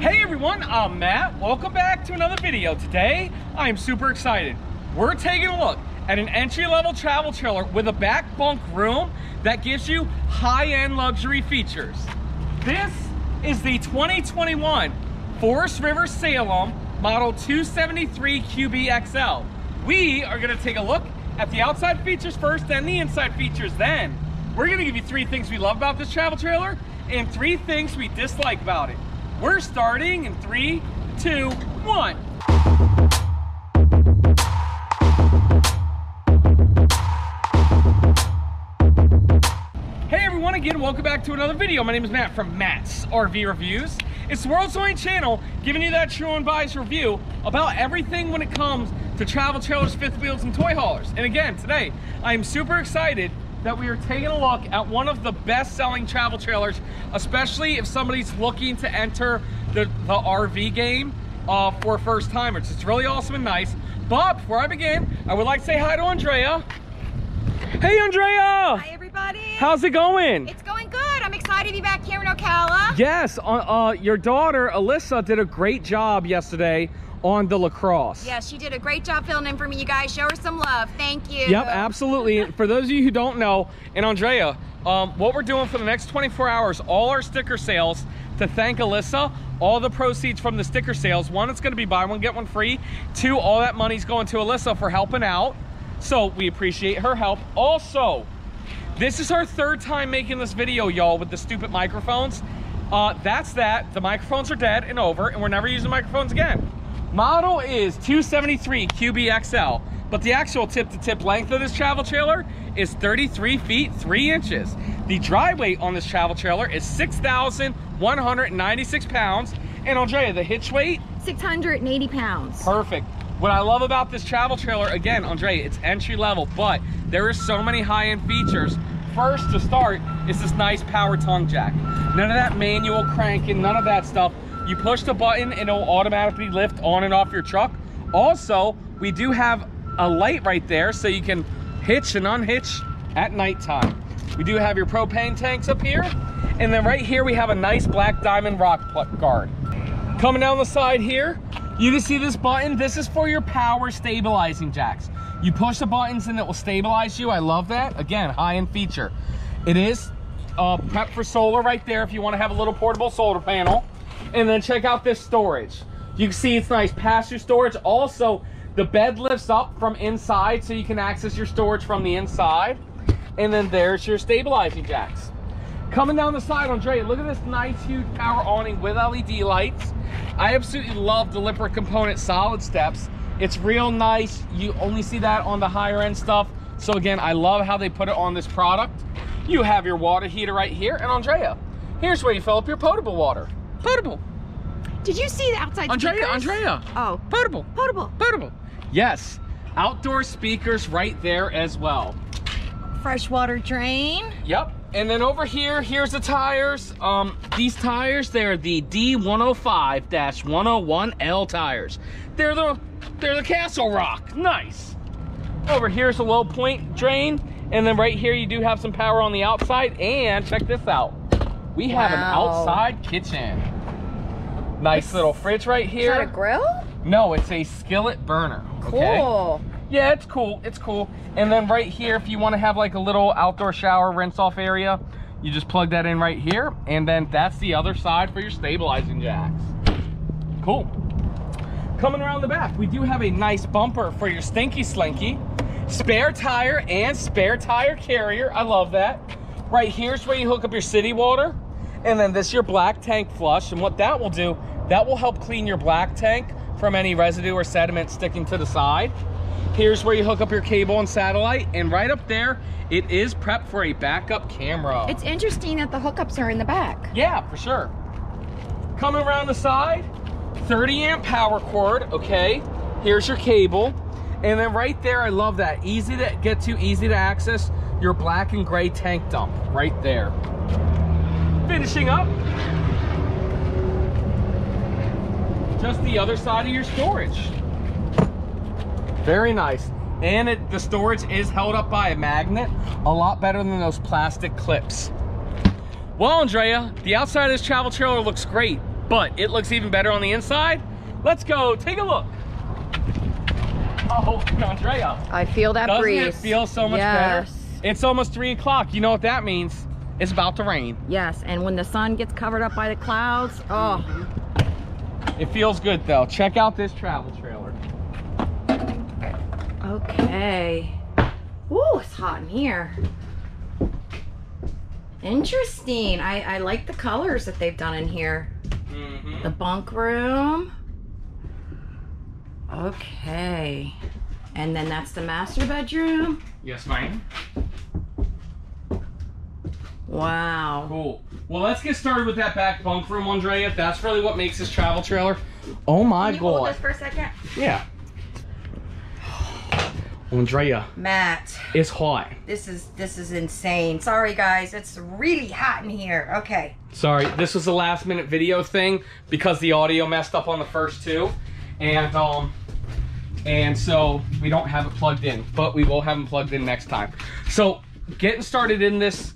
Hey everyone, I'm Matt. Welcome back to another video. Today, I am super excited. We're taking a look at an entry-level travel trailer with a back bunk room that gives you high-end luxury features. This is the 2021 Forest River Salem Model 273 QB XL. We are gonna take a look at the outside features first, then the inside features then. We're gonna give you three things we love about this travel trailer and three things we dislike about it. We're starting in three, two, one. Hey everyone, again, welcome back to another video. My name is Matt from Matt's RV Reviews. It's the world's only channel giving you that true and biased review about everything when it comes to travel trailers, fifth wheels, and toy haulers. And again, today, I am super excited that we are taking a look at one of the best-selling travel trailers, especially if somebody's looking to enter the, the RV game uh, for first timers. It's really awesome and nice. But before I begin, I would like to say hi to Andrea. Hey, Andrea! Hi, everybody. How's it going? It's going good. I'm excited to be back here in Ocala. Yes, uh, uh, your daughter, Alyssa, did a great job yesterday on the lacrosse. Yeah, she did a great job filling in for me, you guys. Show her some love. Thank you. Yep, absolutely. for those of you who don't know, and Andrea, um, what we're doing for the next 24 hours, all our sticker sales to thank Alyssa, all the proceeds from the sticker sales, one, it's gonna be buy one, get one free. Two, all that money's going to Alyssa for helping out. So we appreciate her help. Also, this is our third time making this video, y'all, with the stupid microphones. Uh, that's that. The microphones are dead and over, and we're never using microphones again. Model is 273 QBXL, but the actual tip-to-tip -tip length of this travel trailer is 33 feet 3 inches. The dry weight on this travel trailer is 6,196 pounds. And Andrea, the hitch weight? 680 pounds. Perfect. What I love about this travel trailer, again, Andrea, it's entry level, but there is so many high-end features. First, to start, is this nice power tongue jack. None of that manual cranking, none of that stuff. You push the button and it'll automatically lift on and off your truck. Also, we do have a light right there so you can hitch and unhitch at nighttime. We do have your propane tanks up here. And then right here, we have a nice black diamond rock guard. Coming down the side here, you can see this button. This is for your power stabilizing jacks. You push the buttons and it will stabilize you. I love that. Again, high-end feature. It is uh, prep for solar right there if you want to have a little portable solar panel. And then check out this storage. You can see it's nice pass-through storage. Also, the bed lifts up from inside so you can access your storage from the inside. And then there's your stabilizing jacks. Coming down the side, Andre, look at this nice huge power awning with LED lights. I absolutely love the Lippert component solid steps. It's real nice. You only see that on the higher end stuff. So again, I love how they put it on this product. You have your water heater right here. And Andrea, here's where you fill up your potable water. Potable. Did you see the outside Andrea, speakers? Andrea. Oh. Potable. Potable. Potable. Yes. Outdoor speakers right there as well. Freshwater drain. Yep. And then over here, here's the tires. Um, these tires, they're the D105-101L tires. They're the they're the Castle Rock. Nice. Over here's a low point drain. And then right here, you do have some power on the outside. And check this out. We have an Wow. outside kitchen. Nice little fridge right here. Is that a grill? No, it's a skillet burner. okay? Cool. Yeah, it's cool. It's cool. And then right here, if you want to have like a little outdoor shower rinse off area, you just plug that in right here. And then that's the other side for your stabilizing jacks. Cool. Coming around the back, we do have a nice bumper for your stinky slinky. Spare tire and spare tire carrier. I love that. Right here's where you hook up your city water. And then this your black tank flush. And what that will do, that will help clean your black tank from any residue or sediment sticking to the side. Here's where you hook up your cable and satellite. And right up there, it is prepped for a backup camera. It's interesting that the hookups are in the back. Yeah, for sure. Coming around the side, 30 amp power cord, okay. Here's your cable. And then right there, I love that. Easy to get to, easy to access your black and gray tank dump right there. Finishing up, just the other side of your storage. Very nice. And it, the storage is held up by a magnet, a lot better than those plastic clips. Well, Andrea, the outside of this travel trailer looks great. but it looks even better on the inside. Let's go take a look. Oh, Andrea. I feel that Doesn't breeze. it feel so much yes. better? It's almost three o'clock. You know what that means? It's about to rain. Yes, and when the sun gets covered up by the clouds, oh, It feels good though. Check out this travel trailer. okay. Ooh, it's hot in here. Interesting. I, I like the colors that they've done in here. Mm-hmm. The bunk room. Okay. And then that's the master bedroom. Yes, ma'am. Wow. Cool. Well, let's get started with that back bunk room, Andrea. That's really what makes this travel trailer. Oh my Can you hold god. this for a second? Yeah. Andrea, Matt, it's hot. this is this is insane. Sorry guys, it's really hot in here. Okay. Sorry, this was a last minute video thing because the audio messed up on the first two. And um and so we don't have it plugged in, but we will have them plugged in next time. So getting started in this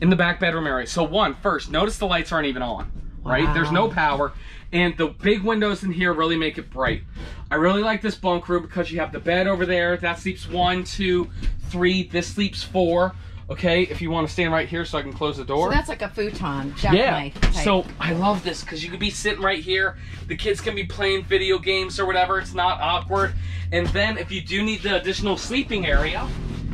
in the back bedroom area. So one, first, notice the lights aren't even on. Right? There's no power. And the big windows in here really make it bright. I really like this bunk room because you have the bed over there. That sleeps one, two, three. This sleeps four. Okay, if you want to stand right here so I can close the door. So that's like a futon, Yeah. So I love this because you could be sitting right here. The kids can be playing video games or whatever. It's not awkward. And then if you do need the additional sleeping area,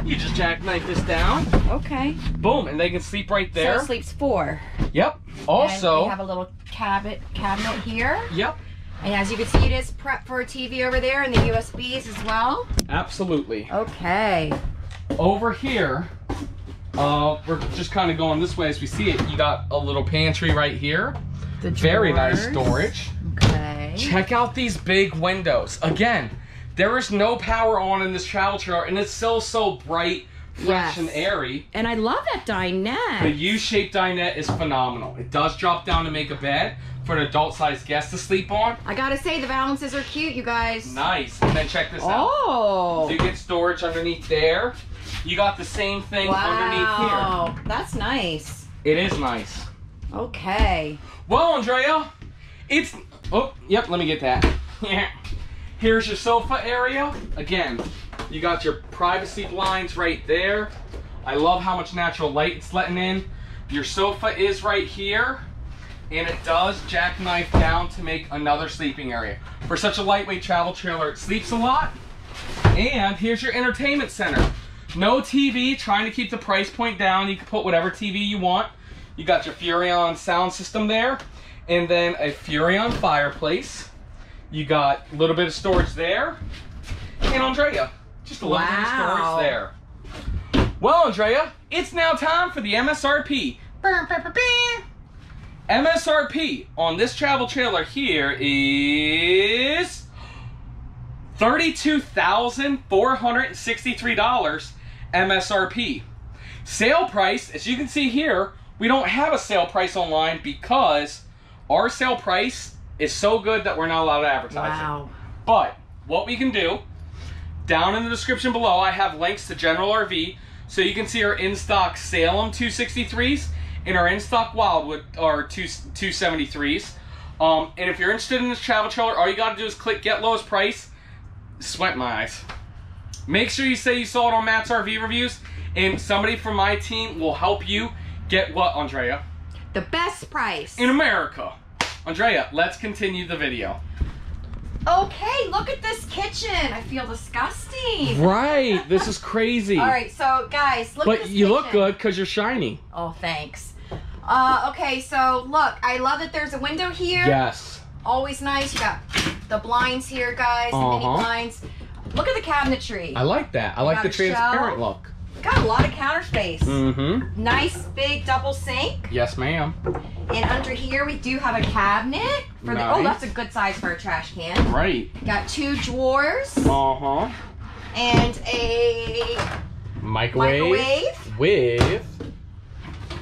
you just jackknife this down. okay. Boom, and they can sleep right So there. it sleeps four. Yep. and Also, we have a little cabinet cabinet here. yep. And as you can see, it is prep for a TV over there and the USBs as well. Absolutely. Okay. Over here, uh, we're just kind of going this way as we see it. You got a little pantry right here. The Very nice storage. Okay. Check out these big windows. Again, there is no power on in this travel trailer, and it's still so bright, fresh, Yes. and airy. And I love that dinette. The. U-shaped dinette is phenomenal. It does drop down to make a bed for an adult-sized guest to sleep on. I gotta say, the valances are cute, you guys. Nice. And then check this out. Oh. So you get storage underneath there. You got the same thing underneath here. Wow. That's nice. It is nice. Okay. Well, Andrea, it's. Oh, yep. Let me get that. Here's your sofa area. Again, you got your privacy blinds right there. I love how much natural light it's letting in. Your sofa is right here, and it does jackknife down to make another sleeping area. For such a lightweight travel trailer, it sleeps a lot. And here's your entertainment center. No TV, trying to keep the price point down. You can put whatever TV you want. You got your Furrion sound system there, and then a Furrion fireplace. You got a little bit of storage there. And Andrea, just a little bit of storage there. Well, Andrea, it's now time for the MSRP. MSRP on this travel trailer here is $32,463 MSRP. Sale price, as you can see here, we don't have a sale price online because our sale price is so good that we're not allowed to advertise it. Wow. But what we can do, down in the description below, I have links to General RV, so you can see our in-stock Salem 263s and our in-stock Wildwood or 2 273s. Um, and if you're interested in this travel trailer, all you got to do is click Get Lowest Price. Sweat my eyes. Make sure you say you saw it on Matt's RV reviews, and somebody from my team will help you get what, Andrea? The best price. In America. Andrea, let's continue the video. Okay, look at this kitchen. I feel disgusting. Right, this is crazy. All right, so guys, look at But this you look good because you're shiny. Oh, thanks. Uh, okay, so look, I love that there's a window here. Yes. Always nice. You got the blinds here, guys. The mini Uh-huh. blinds. Look at the cabinetry. I like that. I like the a shelf. transparent look. Got a lot of counter space. Mm-hmm. Nice big double sink. Yes, ma'am. And under here we do have a cabinet for the. Oh, that's a good size for a trash can. Right. Got two drawers Uh-huh. and a Microwave. microwave. With.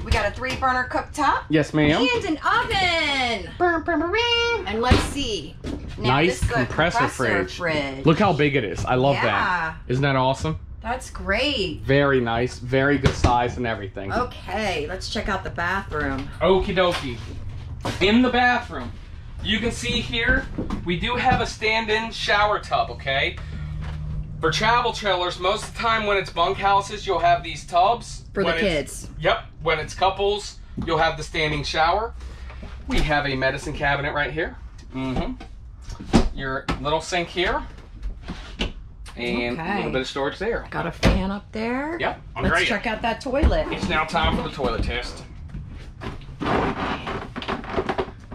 We got a three burner cooktop Yes, ma'am. and an oven. Burn, burn, burn. And let's see. Now, Nice this is a compressor fridge. fridge. Look how big it is. I love Yeah. that. Isn't that awesome? That's great. Very nice. Very good size and everything. Okay, let's check out the bathroom. Okie dokie. In the bathroom, you can see here, we do have a stand-in shower tub, okay? For travel trailers, most of the time when it's bunkhouses, you'll have these tubs. For the When it's- kids. Yep. When it's couples, you'll have the standing shower. We have a medicine cabinet right here. Mm-hmm. Your little sink here. And a little bit of storage there. Got a fan up there. Yep. Let's Andrea. check out that toilet. It's now time for the toilet test.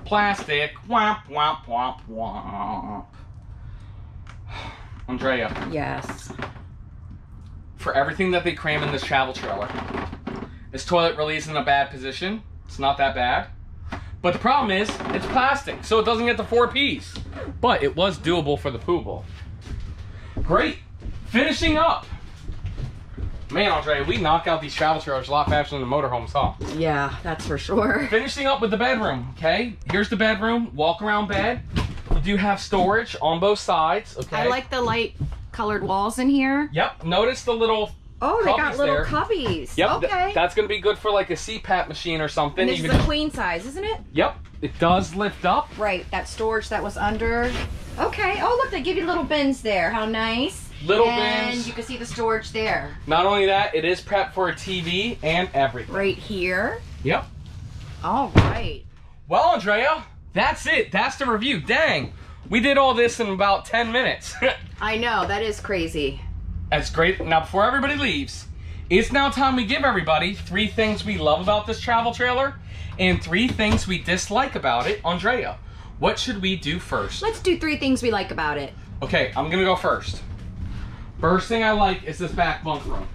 Plastic. Womp, womp, womp, womp. Andrea, Yes. for everything that they cram in this travel trailer, this toilet really isn't in a bad position. It's not that bad. But the problem is, it's plastic, so it doesn't get the four P's. But it was doable for the pool. Great. Finishing up. Man, Andre, we knock out these travel trailers a lot faster than the motorhomes, huh? Yeah, that's for sure. Finishing up with the bedroom, okay? Here's the bedroom, walk around bed. You do have storage on both sides, okay? I like the light colored walls in here. Yep, notice the little, Oh, they got little there. cubbies. yep, th- Okay. that's gonna be good for like a CPAP machine or something. and this You is can- queen size, isn't it? yep, it does lift up. Right, that storage that was under. Okay. Oh, look, they give you little bins there. How nice. Little and bins. And you can see the storage there. Not only that, it is prepped for a TV and everything. Right here. Yep. All right. Well, Andrea, that's it. That's the review. Dang, we did all this in about 10 minutes. I know, that is crazy. That's great. Now, before everybody leaves, it's now time we give everybody three things we love about this travel trailer and three things we dislike about it. Andrea, what should we do first? Let's do three things we like about it. Okay, I'm gonna go first. First thing I like is this back bunk room.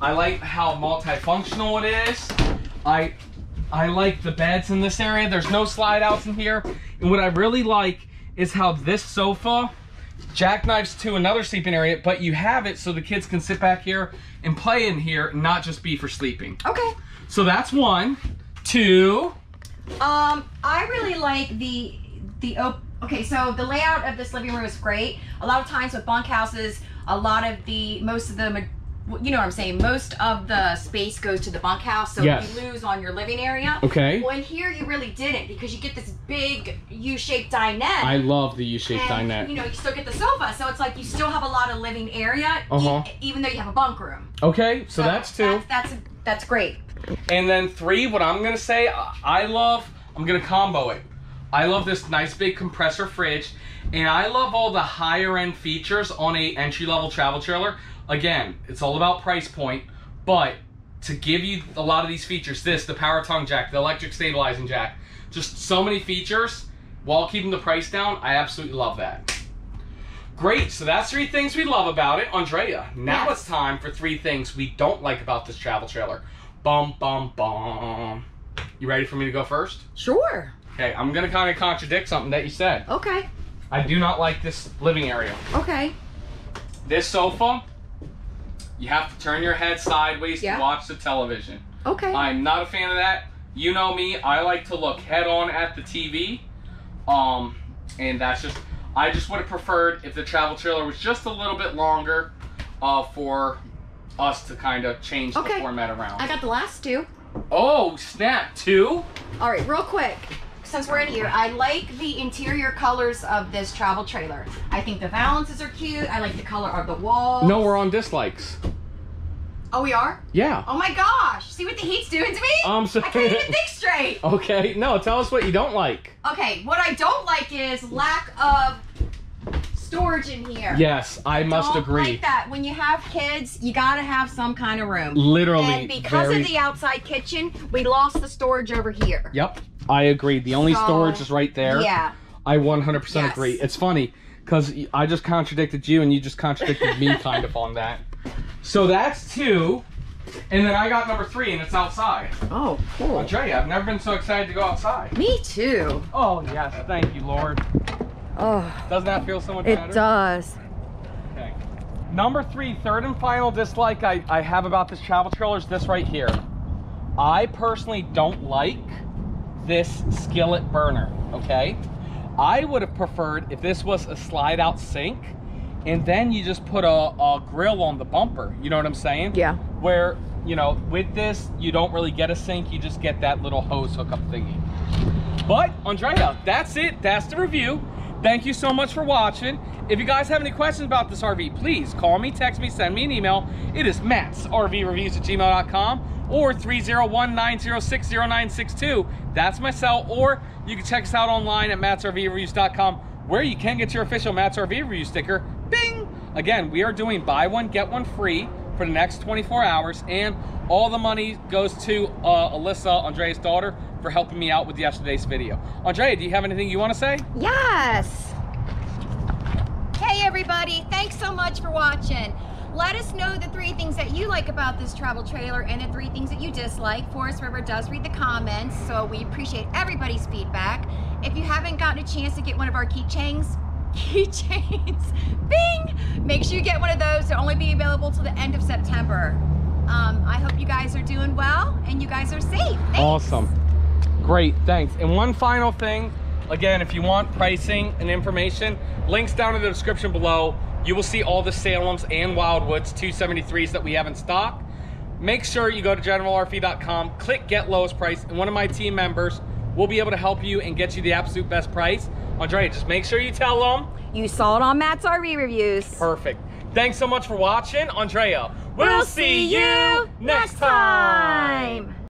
I like how multifunctional it is. I I like the beds in this area. There's no slide outs in here. And what I really like is how this sofa jackknifes to another sleeping area, but you have it so the kids can sit back here and play in here, not just be for sleeping. Okay. So that's one. Two. Um, I really like the the op- okay. So the layout of this living room is great. A lot of times with bunkhouses, a lot of the most of the you know what I'm saying. Most of the space goes to the bunkhouse, so Yes. you lose on your living area. Okay. Well, in here you really didn't because you get this big U-shaped dinette. I love the U-shaped dinette. You know, you still get the sofa, so it's like you still have a lot of living area, e- Uh-huh. even though you have a bunk room. Okay, so, that's two. That's that's, that's great. And then three, what I'm gonna say, I I love, I'm gonna combo it. I love this nice big compressor fridge, and I love all the higher end features on a entry level travel trailer. Again, it's all about price point, but to give you a lot of these features, this, the power tongue jack, the electric stabilizing jack, just so many features while keeping the price down, I absolutely love that. Great, so that's three things we love about it. Andrea, now Yes. it's time for three things we don't like about this travel trailer. Bum, bum, bum. You ready for me to go first? Sure. Okay, I'm gonna kind of contradict something that you said. Okay. I do not like this living area. Okay. This sofa, you have to turn your head sideways Yeah. to watch the television. Okay. I'm not a fan of that. You know me, I like to look head on at the TV. Um, and that's just, I just would have preferred if the travel trailer was just a little bit longer uh, for us to kind of change Okay. the format around. I got the last two. oh, snap, two? All right, real quick. Since we're in here, I like the interior colors of this travel trailer. I think the valances are cute. I like the color of the walls. No, we're on dislikes. Oh, we are? Yeah. Oh my gosh. See what the heat's doing to me? I'm sorry. I can't even think straight. Okay, no, tell us what you don't like. Okay, what I don't like is lack of storage in here. Yes, I must don't agree. like that. When you have kids, you gotta have some kind of room. Literally, And because very- of the outside kitchen, we lost the storage over here. Yep, I agree. The only So, storage is right there. Yeah. I 100% Yes. agree. It's funny because I just contradicted you and you just contradicted me kind of on that. So that's two. And then I got number three and it's outside. Oh, cool. I'll tell you, I've never been so excited to go outside. Me too. Oh, yes. Thank you, Lord. Oh, Doesn't that feel so much it better? It does. Okay. Number three, third and final dislike I, I have about this travel trailer is this right here. I personally don't like this skillet burner, okay? I would have preferred if this was a slide out sink and then you just put a, a grill on the bumper. You know what I'm saying? Yeah. Where, you know, with this, you don't really get a sink, you just get that little hose hookup thingy. But Andrea, that's it. That's the review. Thank you so much for watching. If you guys have any questions about this RV, please call me, text me, send me an email. It is Matt's RV Reviews at gmail.com or 301-906-0962. That's my cell. Or you can check us out online at mattsrvreviews.com where you can get your official Matt's RV Review sticker. Bing! Again, we are doing buy one, get one free for the next 24 hours. And all the money goes to uh, Alyssa, Andrea's daughter, for helping me out with yesterday's video. Andrea, do you have anything you want to say? Yes. Hey everybody, thanks so much for watching. Let us know the three things that you like about this travel trailer and the three things that you dislike. Forest River does read the comments, so we appreciate everybody's feedback. If you haven't gotten a chance to get one of our keychains, keychains, bing! Make sure you get one of those. They'll only be available till the end of September. Um, I hope you guys are doing well and you guys are safe. Thanks. Awesome. Great, thanks. And one final thing, again, if you want pricing and information, links down in the description below. You will see all the Salems and Wildwoods 273s that we have in stock. Make sure you go to generalrv.com, click get lowest price, and one of my team members will be able to help you and get you the absolute best price. Andrea, just make sure you tell them. You saw it on Matt's RV reviews. Perfect. Thanks so much for watching. Andrea, We'll see you next time.